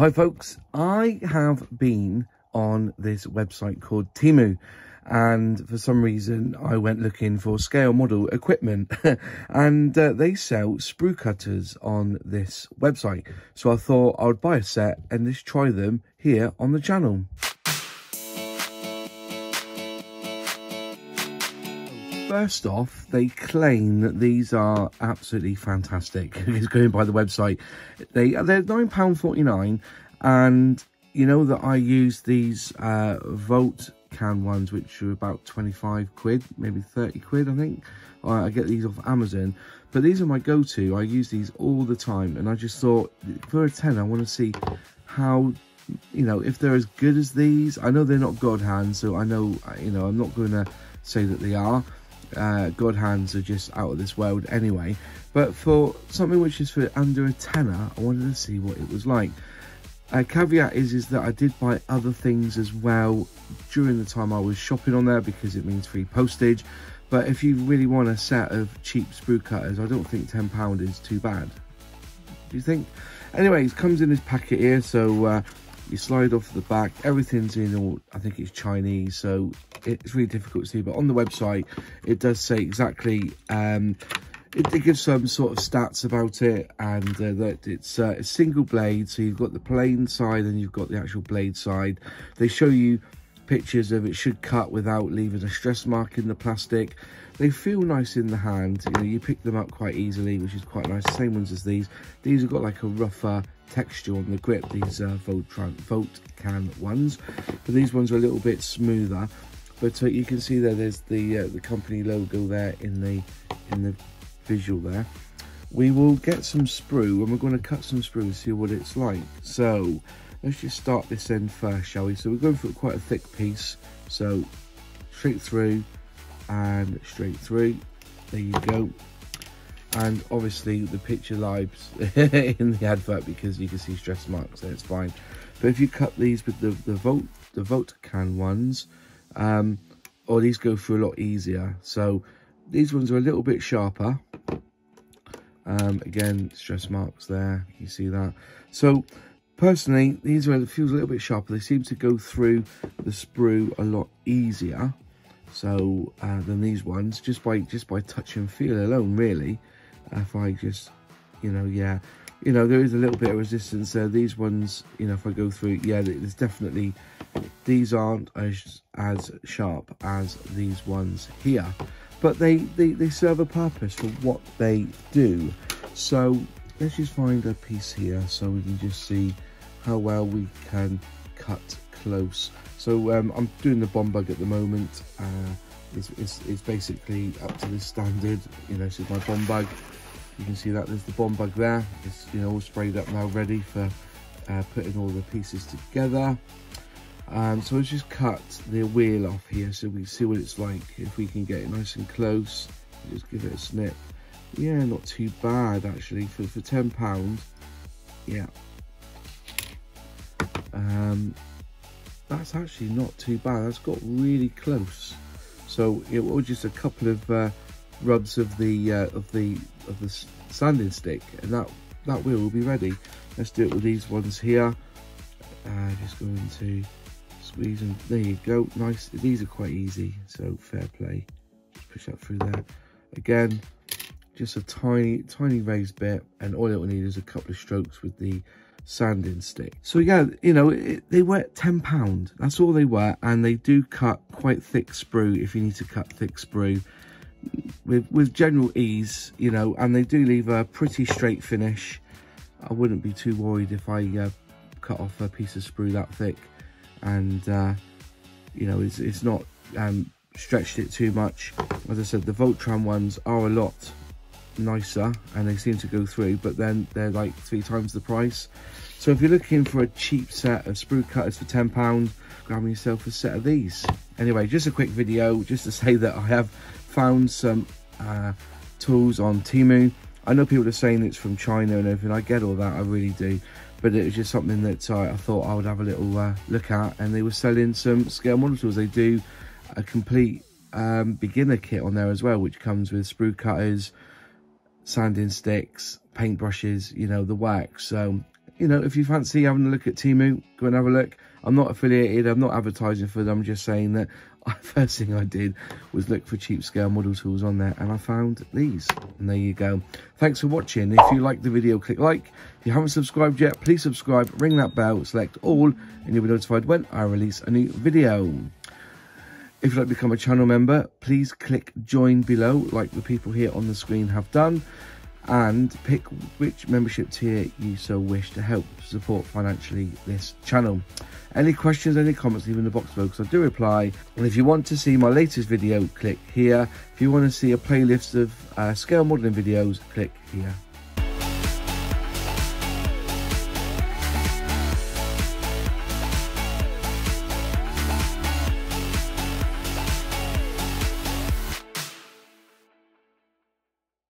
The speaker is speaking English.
Hi folks, I have been on this website called Temu and for some reason I went looking for scale model equipment and uh, they sell sprue cutters on this website so I thought I would buy a set and just try them here on the channel. First off, they claim that these are absolutely fantastic. it's going by the website. They they're pound forty nine, and you know that I use these uh, Volt can ones, which are about twenty five quid, maybe thirty quid, I think. I get these off Amazon, but these are my go-to. I use these all the time, and I just thought for a ten, I want to see how you know if they're as good as these. I know they're not God hands, so I know you know I'm not going to say that they are uh, God hands are just out of this world anyway. But for something which is for under a tenner, I wanted to see what it was like. Uh, caveat is is that I did buy other things as well during the time I was shopping on there because it means free postage. But if you really want a set of cheap sprue cutters, I don't think £10 is too bad. Do you think? Anyway, it comes in this packet here, so uh, you slide off the back everything's in all i think it's chinese so it's really difficult to see but on the website it does say exactly um it, it gives some sort of stats about it and uh, that it's uh, a single blade so you've got the plain side and you've got the actual blade side. They show you pictures of it should cut without leaving a stress mark in the plastic. They feel nice in the hand you know you pick them up quite easily which is quite nice. Same ones as these. These have got like a rougher texture on the grip. These uh, Volt can ones. But these ones are a little bit smoother. But uh, you can see there there's the uh, the company logo there in the in the visual there. We will get some sprue and we're going to cut some sprue and see what it's like. So let's just start this end first shall we? So we're going for quite a thick piece. So straight through and straight through. There you go and obviously the picture lives in the advert because you can see stress marks there it's fine. But if you cut these with the the volt the Valtcan ones um or these go through a lot easier. So these ones are a little bit sharper. Um again stress marks there. You see that. So Personally, these are feels a little bit sharper. They seem to go through the sprue a lot easier. So uh, than these ones just by just by touch and feel alone really if I just you know yeah you know there is a little bit of resistance there these ones you know if I go through yeah there's definitely these aren't as as sharp as these ones here but they they, they serve a purpose for what they do so let's just find a piece here so we can just see how well we can cut close. So um, I'm doing the bomb bug at the moment. Uh, it's, it's, it's, basically up to this standard. You know, this is my bomb bug. You can see that there's the bomb bug there. It's you know all sprayed up now, ready for uh, putting all the pieces together. Um, so let's just cut the wheel off here so we can see what it's like. If we can get it nice and close, just give it a snip. Yeah, not too bad actually for for ten pound. Yeah, um, that's actually not too bad that's got really close so it was just a couple of uh, rubs of the uh, of the of the sanding stick and that that wheel will be ready. Let's do it with these ones here. Uh, just going to squeeze them there you go. Nice. These are quite easy so fair play. Just push that through there. Again just a tiny tiny raised bit and all it will need is a couple of strokes with the sanding stick. So yeah, you know, it, they were £10. That's all they were. And they do cut quite thick sprue if you need to cut thick sprue with, with general ease, you know, and they do leave a pretty straight finish. I wouldn't be too worried if I uh, cut off a piece of sprue that thick and, uh, you know, it's, it's not um, stretched it too much. As I said, the Voltran ones are a lot nicer and they seem to go through but then they're like three times the price so if you're looking for a cheap set of sprue cutters for 10 pounds grab yourself a set of these anyway just a quick video just to say that i have found some uh, tools on Temu. I know people are saying it's from China and everything. I get all that, I really do. But it was just something that I, I thought I would have a little uh, look at. And they were selling some scale model tools. They do a complete um, beginner kit on there as well, which comes with sprue cutters, sanding sticks, paintbrushes, you know, the wax. So you know, if you fancy having a look at Temu, go and have a look. I'm not affiliated. I'm not advertising for them. I'm just saying that first thing I did was look for cheap scale model tools on there and I found these. And there you go. Thanks for watching. If you like the video, click like. If you haven't subscribed yet, please subscribe, ring that bell, select all, and you'll be notified when I release a new video. If you'd like to become a channel member, please click join below like the people here on the screen have done and pick which membership tier you so wish to help support financially this channel. Any questions, any comments, leave in the box below because I do reply. And if you want to see my latest video, click here. If you want to see a playlist of uh, scale modelling videos, click here.